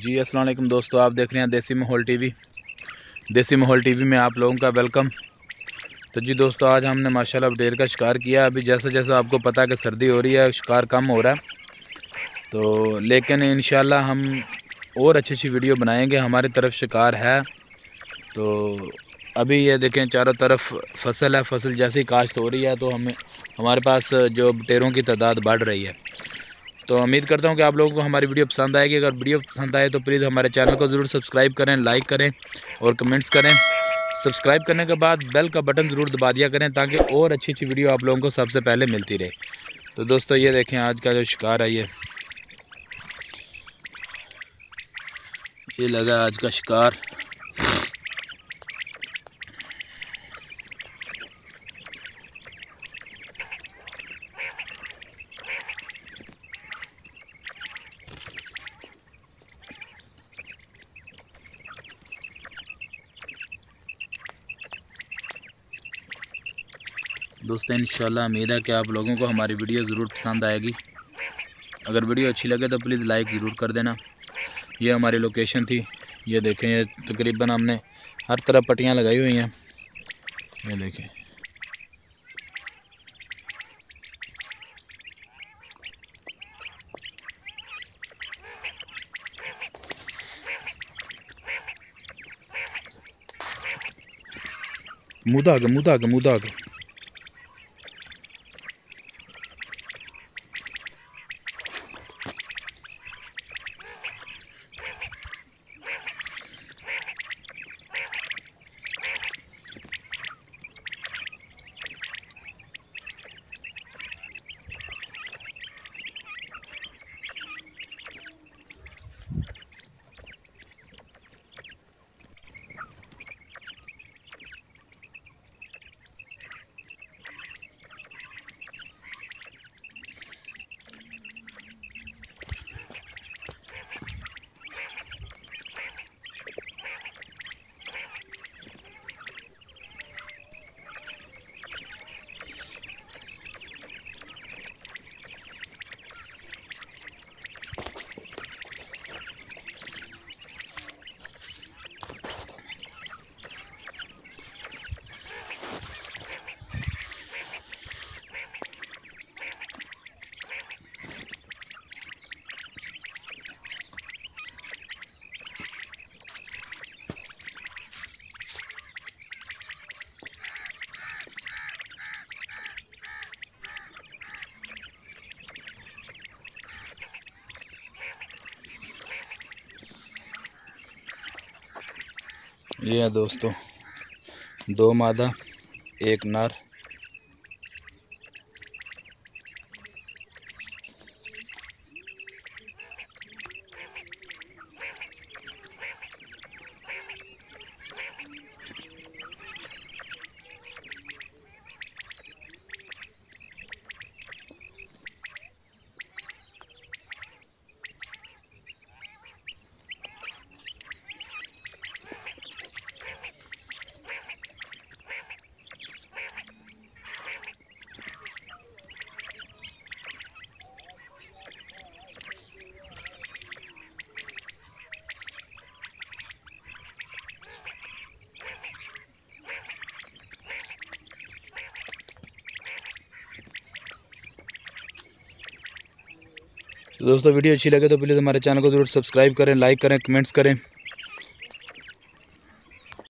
जी, अस्सलाम वालेकुम दोस्तों, आप देख रहे हैं देसी माहौल टीवी। देसी माहौल टीवी में आप लोगों का वेलकम। तो जी दोस्तों, आज हमने माशाल्लाह ढेर का शिकार किया। अभी जैसे जैसे आपको पता है कि सर्दी हो रही है, शिकार कम हो रहा है। तो लेकिन इन हम और अच्छी अच्छी वीडियो बनाएँगे। हमारी तरफ़ शिकार है। तो अभी ये देखें, चारों तरफ़ फ़सल है। फ़सल जैसी काश्त हो रही है तो हमें, हमारे पास जो बटेरों की तादाद बढ़ रही है। तो उम्मीद करता हूँ कि आप लोगों को हमारी वीडियो पसंद आएगी। अगर वीडियो पसंद आए तो प्लीज़ हमारे चैनल को ज़रूर सब्सक्राइब करें, लाइक करें और कमेंट्स करें। सब्सक्राइब करने के बाद बेल का बटन ज़रूर दबा दिया करें ताकि और अच्छी अच्छी वीडियो आप लोगों को सबसे पहले मिलती रहे। तो दोस्तों, ये देखें आज का जो शिकार है ये। ये लगा आज का शिकार। दोस्तों इन उम्मीद है कि आप लोगों को हमारी वीडियो ज़रूर पसंद आएगी। अगर वीडियो अच्छी लगे तो प्लीज़ लाइक ज़रूर कर देना। ये हमारी लोकेशन थी। ये देखें तकरीबन हमने हर तरफ़ पट्टियाँ लगाई हुई हैं। ये देखें। मुदा आगे मुदा ये है दोस्तों दो मादा एक नर। तो दोस्तों, वीडियो अच्छी लगे तो प्लीज़ हमारे चैनल को ज़रूर सब्सक्राइब करें लाइक करें कमेंट्स करें।